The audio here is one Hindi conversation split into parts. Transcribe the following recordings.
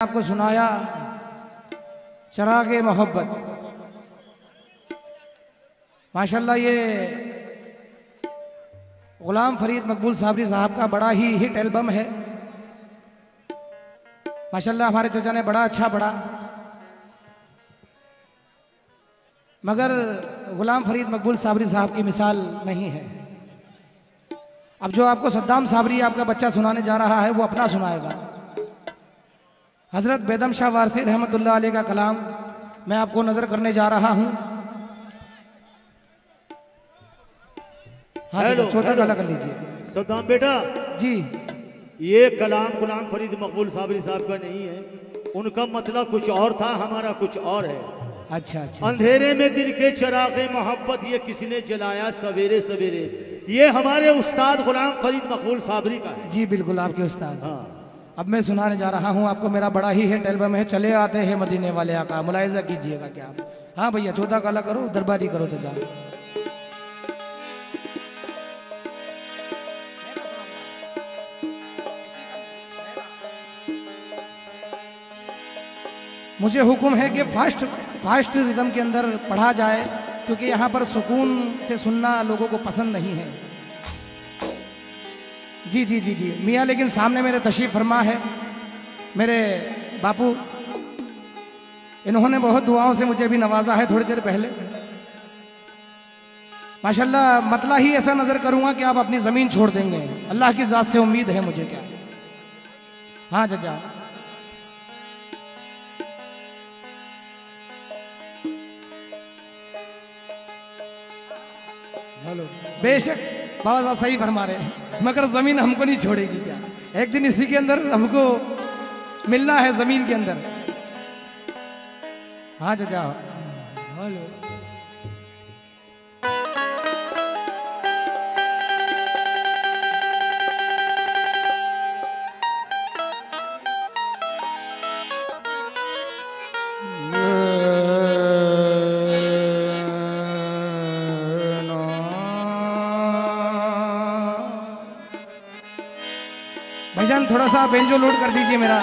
आपको सुनाया, चराग मोहब्बत। माशाल्लाह ये गुलाम फरीद मकबूल साबरी साहब का बड़ा ही हिट एल्बम है। माशाल्लाह हमारे चचा ने बड़ा अच्छा पढ़ा। मगर गुलाम फरीद मकबूल साबरी साहब की मिसाल नहीं है। अब जो आपको सद्दाम साबरी आपका बच्चा सुनाने जा रहा है, वो अपना सुनाएगा। हज़रत बेदम शाह वारसी रहमतुल्लाह अलैह का कलाम मैं आपको नज़र करने जा रहा हूँ। हाँ जी चौथा हेलो। गला कर लीजिए। सद्दाम बेटा जी। ये कलाम गुलाम फरीद मकबूल साबरी साहब का नहीं है। उनका मतलब कुछ और था हमारा कुछ और है। अच्छा अच्छा अंधेरे में दिल के चरागे मोहब्बत ये किसने जलाया? सवेरे सवेरे। ये हमारे उस्ताद गुलाम फरीद मकबूल साबरी का है। जी बिल्कुल आपके उस्ताद। हाँ। अब मैं सुनाने जा रहा हूँ, आपको मेरा बड़ा ही हिट एल्बम है, चले आते हैं मदीने वाले आका। मुलायजा कीजिएगा क्या आप? हाँ भैया, चौथा काला करो, दरबारी करो चचा। मुझे हुक्म है कि फास्ट फास्ट रिदम के अंदर पढ़ा जाए, क्योंकि यहाँ पर सुकून से सुनना लोगों को पसंद नहीं है। जी जी जी जी। मियाँ, लेकिन सामने मेरे तशीफ फरमा है। मेरे बापू, इन्होंने बहुत दुआओं से मुझे भी नवाजा है थोड़ी देर पहले। माशाल्लाह, मतला ही ऐसा नज़र करूँगा कि आप अपनी ज़मीन छोड़ देंगे। अल्लाह की ज़ात से उम्मीद है मुझे क्या? हाँ चचा। बेशक, बाबा साहब सही फरमा रहे हैं। मगर ज़मीन हमको नहीं छोड़ेगी। क्या एक दिन इसी के अंदर हमको मिलना है ज़मीन के अंदर। हाँ चाचा हेलो। भाईजान थोड़ा सा बेंजो लोड कर दीजिए मेरा।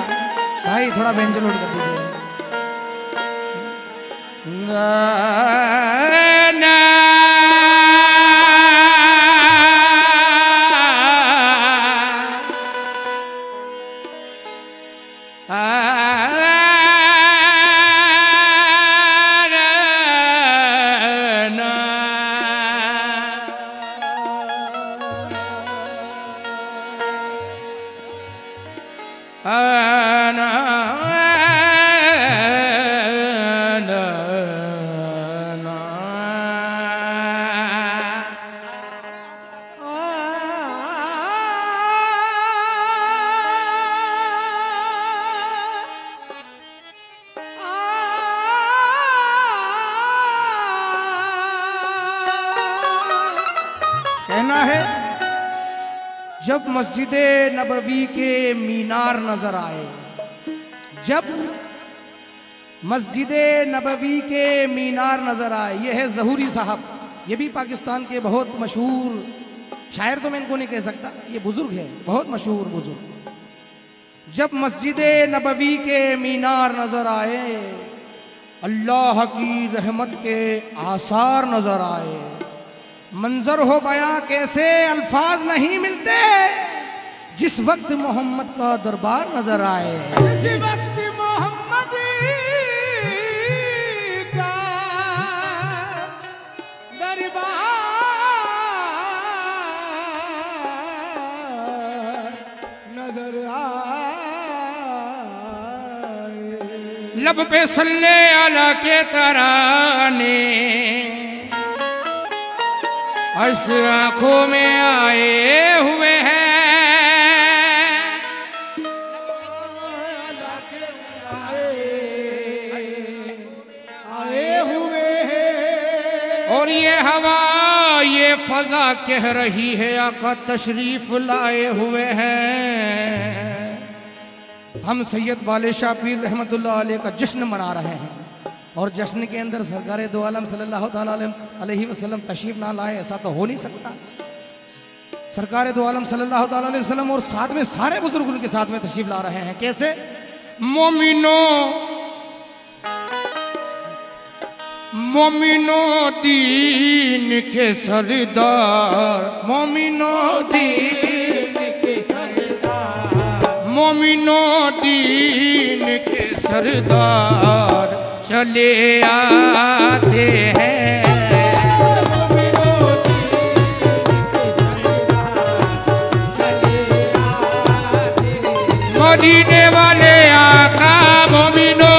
भाई थोड़ा बेंजो लोड कर दीजिए। जब मस्जिद नबवी के मीनार नज़र आए, जब मस्जिद नबवी के मीनार नज़र आए, ये है जहूरी साहब। ये भी पाकिस्तान के बहुत मशहूर शायर तो मैं इनको नहीं कह सकता, ये बुज़ुर्ग है, बहुत मशहूर बुज़ुर्ग। जब मस्जिद नबवी के मीनार नज़र आए, अल्लाह की रहमत के आसार नज़र आए मंजर हो बया कैसे अल्फाज नहीं मिलते। जिस वक्त मोहम्मद का दरबार नज़र आए। जिस वक्त मोहम्मद का दरबार नज़र आए। लब पे सल्ले अला के तराने। अष्ट आँखों में आए हुए हैं। आए हुए हैं। और ये हवा ये फजा कह रही है आका तशरीफ़ लाए हुए हैं। हम सैयद वाले शाह पीर रहमतुल्लाह अलैह का जश्न मना रहे हैं। और जश्न के अंदर सरकार दो आलम सल्लल्लाहु अलैहि वसल्लम तशरीफ़ ना लाए, ऐसा तो हो नहीं सकता। सरकार दो आलम सल्लल्लाहु अलैहि वसल्लम और साथ में सारे बुज़ुर्ग उनके साथ में तशरीफ़ ला रहे हैं। कैसे? मोमिनो मोमिनो दीन के सरदार, मोमिनो दीन के सरदार, मोमिनो दीन के सरदार। चले आते हैं। मदीने वाले आका मोमिनो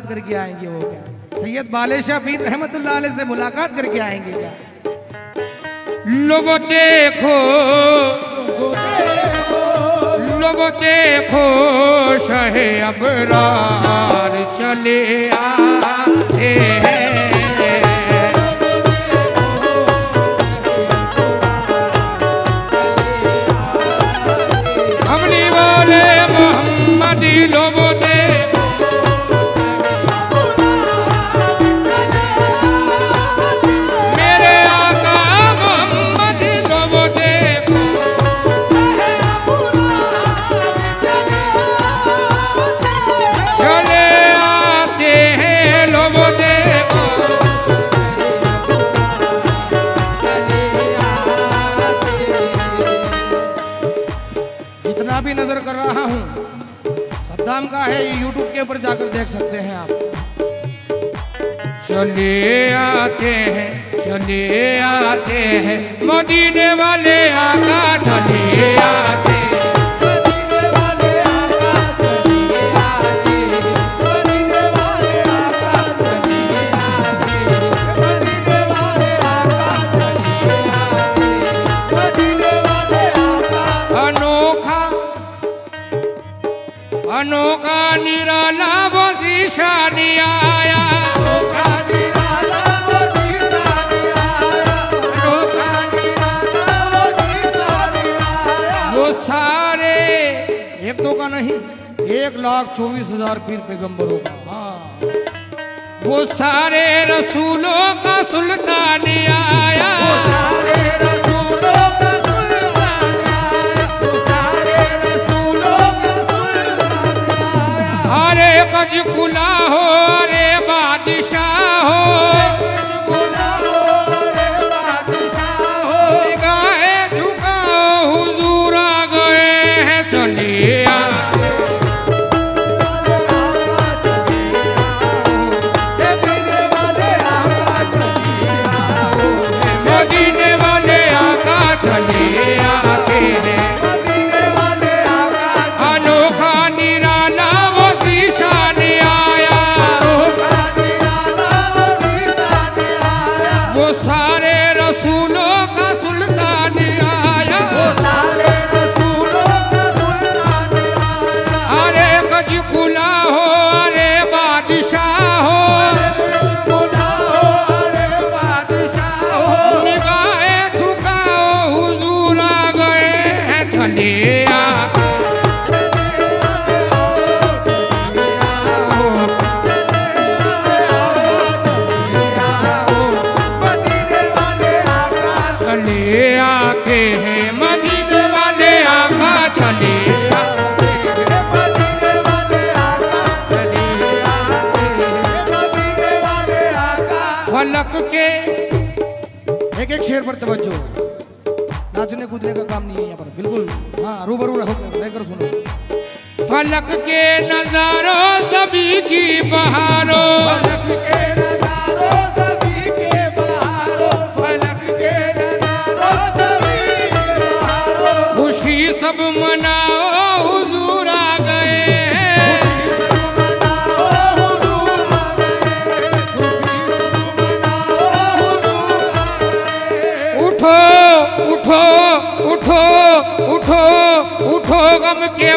मुलाकात करके आएँगे वो क्या? सैयद बालेशाह पीर रहमत से मुलाकात करके आएँगे क्या? लोगो देखो लोगो देखो, शहे अबरार चले हैं। भी नज़र कर रहा हूँ। सद्दाम का है यूट्यूब के ऊपर जाकर देख सकते हैं आप। चले आते हैं, चले आते हैं, मदीने वाले आका, चले आते निराला वो आया वो सारे एक दो का नहीं, एक लाख चौबीस हज़ार पीर पैगम्बरों का। हाँ। वो सारे रसूलों का सुल्तान आया। अरे गज कुला हो अरे पर तवज्जो नाचने कूदने का काम नहीं है यहाँ पर। बिल्कुल। हाँ रूबरू रहो, रहकर सुनो। फलक के नजारों सभी की बहारों। गम के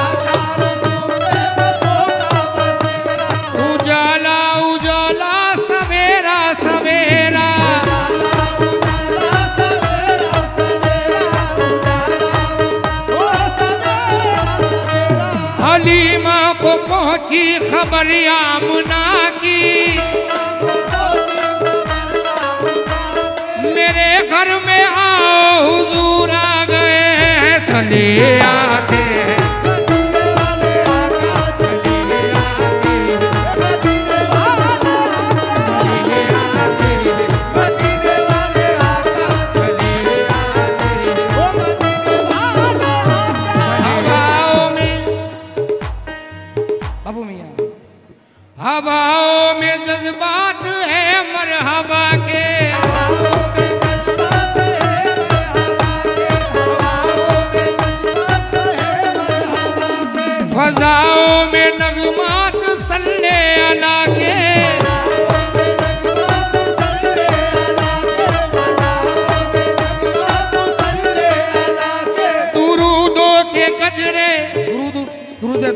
पहुँची खबर यामुना की। मेरे घर में आओ हुजूर आ गए हैं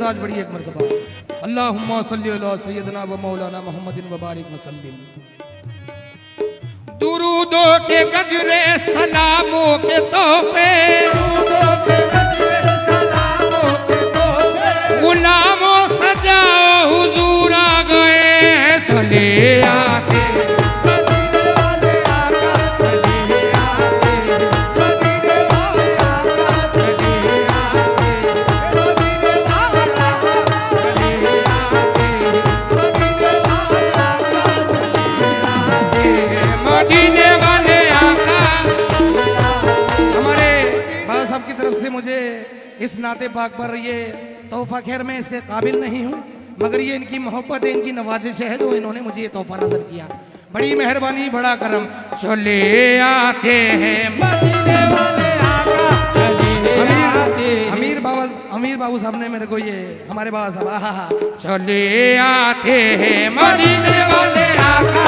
ताज बड़ी एक मर्तबा। अल्लाहुम्मा सल्ली अला सय्यदना व मौलाना मुहम्मदिन व बारिक वसल्लिम। दुरूदों के गजरे सलामों के तोहफे। गुलामों सजाओ हुजूर आ गए, चले आके मुझे इस नाते पाक पर ये तोहफा खैर मैं इसके काबिल नहीं हूँ, मगर ये इनकी मोहब्बत है इनकी नवाजिश है जो इन्होंने मुझे ये तोहफा नज़र किया। बड़ी मेहरबानी, बड़ा करम। चले आते हैं अमीर बाबा साहब ने मेरे को ये, हमारे बाबा साहब, आहा चले आते हैं मदीने वाले आका।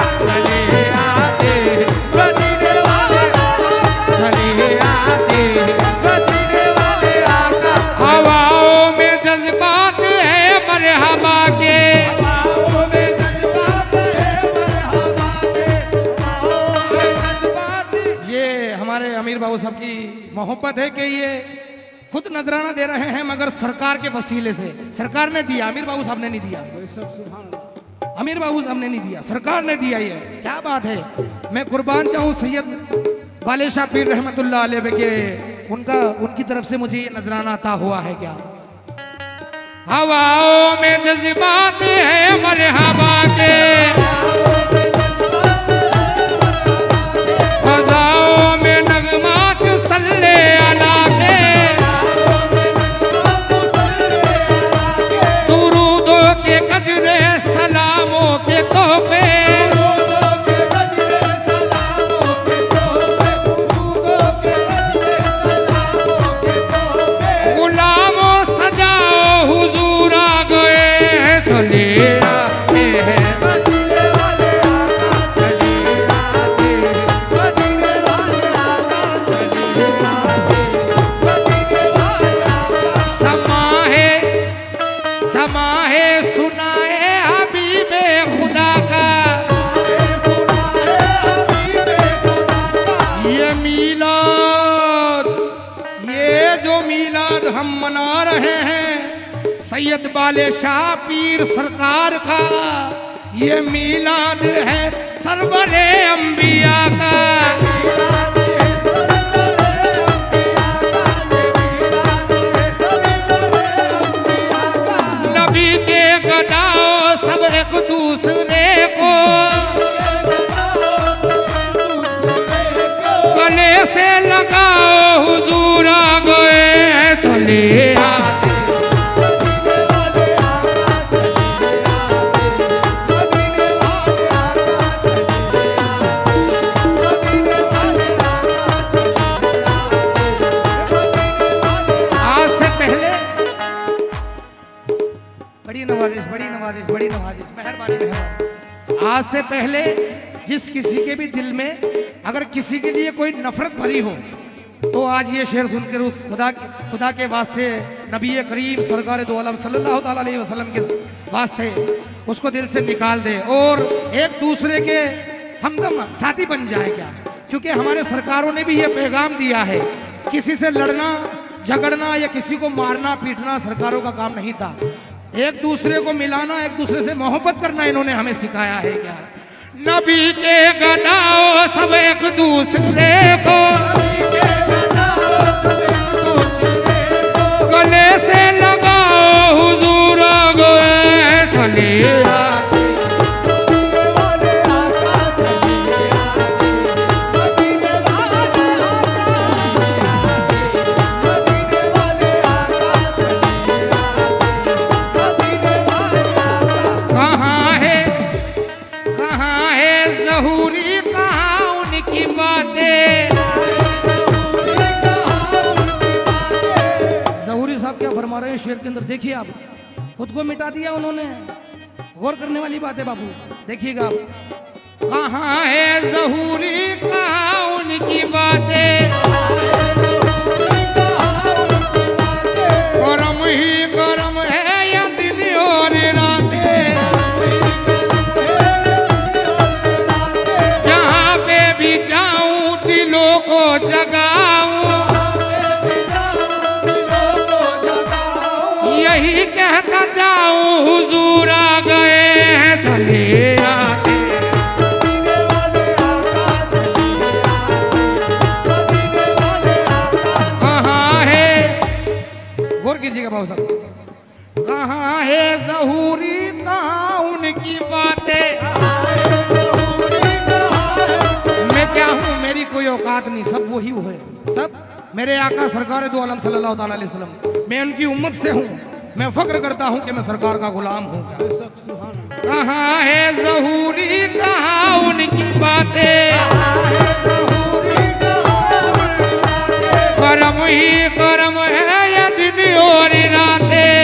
हवाओं हमारे अमीर बाबू साहब की मोहब्बत है कि ये खुद नजराना दे रहे हैं मगर सरकार के वसीले से। सरकार ने दिया अमीर बाबू साहब ने नहीं दिया। अमीर बाबू साहब ने नहीं दिया सरकार ने दिया ये। क्या बात है? मैं कुर्बान चाहूँ सैयद बाले शाह पीर रहमतुल्लाह अलैह के उनका उनकी तरफ़ से मुझे ये नजराना आता हुआ है क्या? हवाओं में जज्बात है मरहबा सैयद शाह सरकार का ये मिलाद है सरवरे अंबिया का। पहले जिस किसी के भी दिल में अगर किसी के लिए कोई नफरत भरी हो तो आज ये शेर सुनकर उस खुदा के खुदा के वास्ते नबी करीम सरकार दो सल्लल्लाहु अलैहि वसल्लम के वास्ते उसको दिल से निकाल दे और एक दूसरे के हमदम साथी बन जाए क्या? क्योंकि हमारे सरकारों ने भी ये पैगाम दिया है, किसी से लड़ना, झगड़ना या किसी को मारना, पीटना सरकारों का काम नहीं था। एक दूसरे को मिलाना, एक दूसरे से मोहब्बत करना इन्होंने हमें सिखाया है क्या? नबी के गदाओ सब एक दूसरे को। शेर के अंदर देखिए आप, खुद को मिटा दिया उन्होंने। गौर करने वाली बात है बाबू, देखिएगा आप। कहाँ है जहूरी कहाँ उनकी बातें? नहीं, सब वही हुए सब मेरे आका सरकार दो आलम सल्लल्लाहु अलैहि वसल्लम। मैं उनकी उम्मत से हूँ। मैं फक्र करता हूँ कि मैं सरकार का गुलाम हूँ। कहाँ है जहूरी कहाँ उनकी बातें? करम ही करम है या दिन और रातें।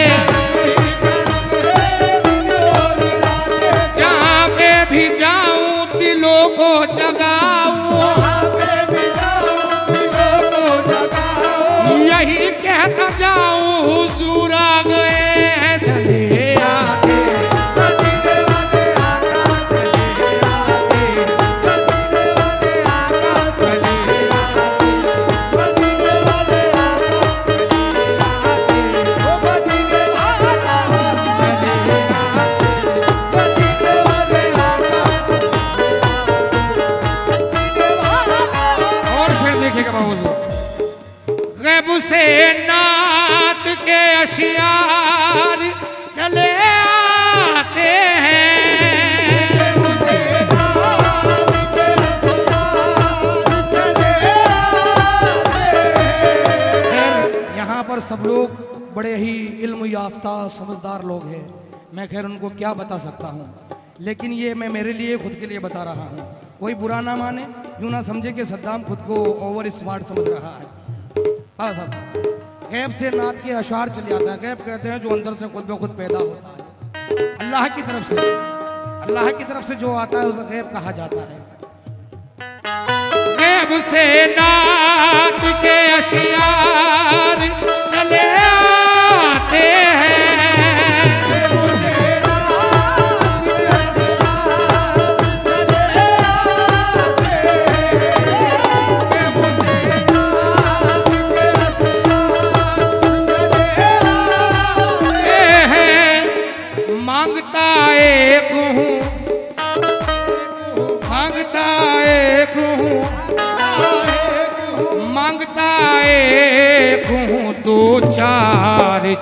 सब लोग बड़े ही इल्म याफ्ता समझदार लोग हैं। मैं खैर उनको क्या बता सकता हूँ? लेकिन ये मैं मेरे लिए, खुद के लिए बता रहा हूँ। कोई बुरा ना माने, यूँ ना समझे कि सद्दाम खुद को ओवर स्मार्ट समझ रहा है। हाँ साहब, गैब से नात के अशार चले आता है। गैब कहते हैं जो अंदर से खुद ब खुद पैदा होता है। अल्लाह की तरफ़ से, अल्लाह की तरफ़ से जो आता है, उसे गैब कहा जाता है। गैब से नात के अशियार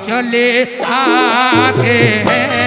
चले आते हैं।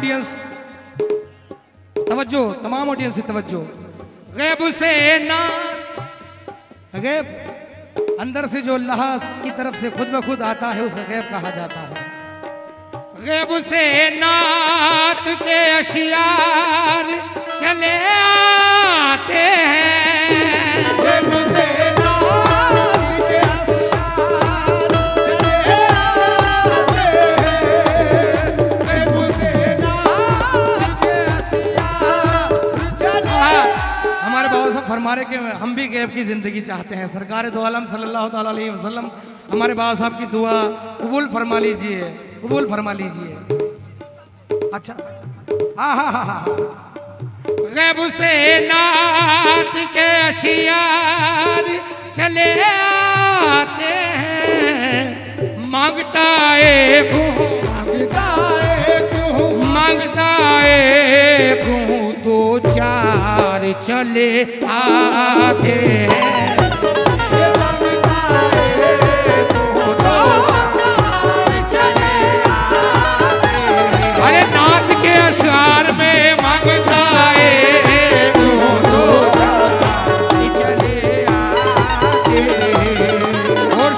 ऑडियंस तवज्जो, तमाम ऑडियंस से तवज्जो। गैब से ना, गैब अंदर से जो अल्लाह की तरफ़ से खुद ब खुद आता है, उसे गैब कहा जाता है। गैब से नात के अशियार चले आते हैं। हमारे गैब की ज़िंदगी चाहते हैं। सरकार दो आलम अलैहि वसल्लम हमारे बाबा साहब की दुआ कबूल फरमा लीजिए कबूल फरमा लीजिए। अच्छा हाँ हाँ हाँ हाँ गैब से नात के अशियार चले आते हैं। माँगता एक हूँ। माँगता एक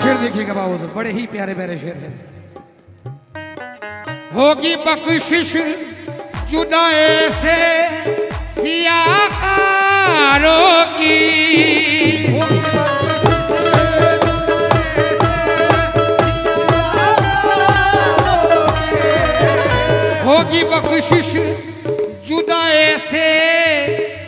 शेर देखिएगा बाबू बड़े ही प्यारे प्यारे शेर हैं। होगी बख्शिश जुदाए से की होगी बख्शिश जुदाए से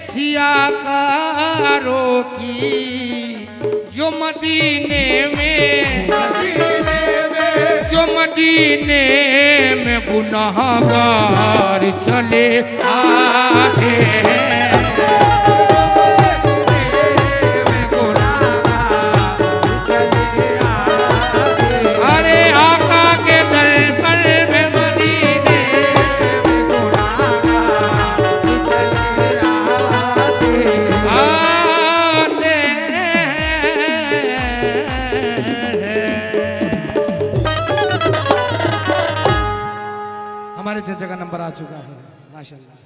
सियाकारों की, जो मदीने में जो मदीने में गुनाहगार चले आते हैं। नंबर आ चुका है माशाल्लाह।